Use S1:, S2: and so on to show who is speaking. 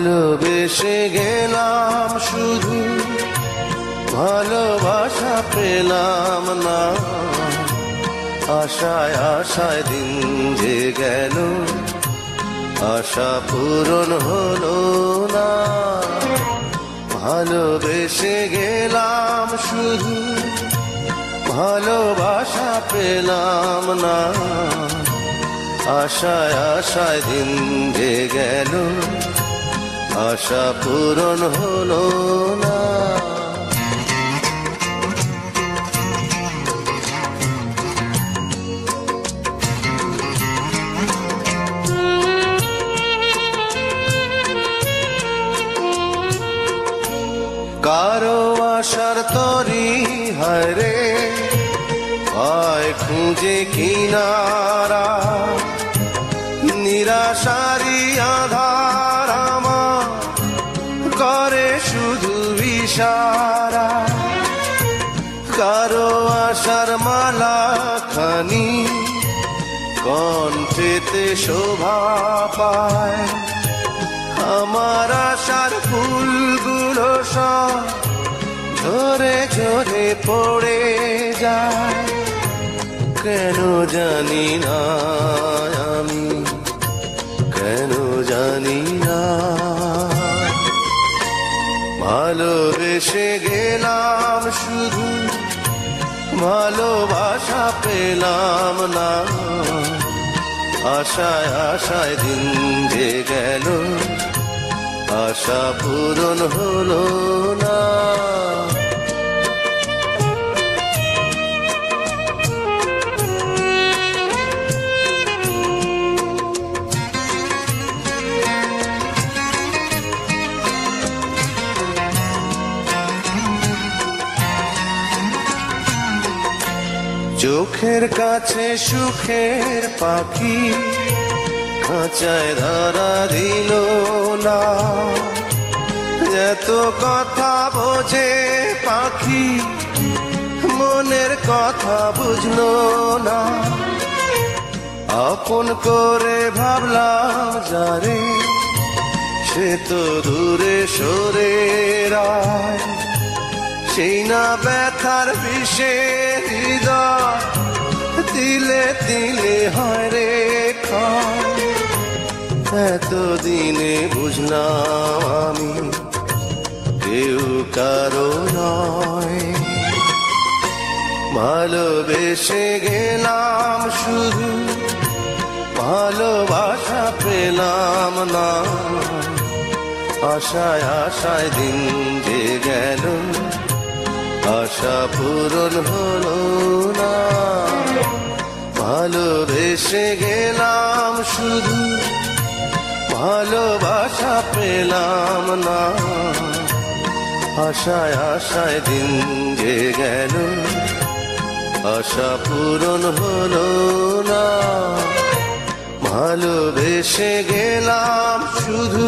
S1: ভালোবেসে গেলাম শুধু, ভালোবাসা পেলাম না। আশায় আশায় দিন যে গেল, আশা পূরণ হলো না। ভালোবেসে গেলাম শুধু, ভালোবাসা পেলাম না। আশায় আশায় দিন যে গেল আশা পূরণ হলো না। কারও আশার তরি হরে হয় খুঁজে কিনারা। নিরাশারি আধার ইশারা। কারও আশার মালা খানি কণ্ঠেতে শোভা পায়। আমার আশার ফুলগুলো সব ঝরে ঝরে পড়ে যায়। কেন জানি না আমি? ভালোবেসে গেলাম শুধু। ভালোবাসা পেলাম না। আশায় আশায় দিন যে গেল। আশা পূরণ হলো না। চোখের কাছে সুখের পাখি, খাঁচায় ধরা দিল না। এত কথা বোঝে পাখি, মনের কথা বুঝলো না। আপন করে ভাবলাম, যারে সে তো দূরে সরে রায়। সেই না ব্যথার বিষে দিলে দিলে হয় রে এতদিনে বুঝলাম আমি কেউ কারও ভালোবেসে গেলাম শুধু, ভালোবাসা পেলাম না। আশায় আশায় দিন যে গেল। আশা পূরণ হলো না। ভালোবেসে গেলাম শুধু, ভালোবাসা পেলাম না। আশায় আশায় দিন যে গেল, আশা পূরণ হলো না। ভালোবেসে গেলাম শুধু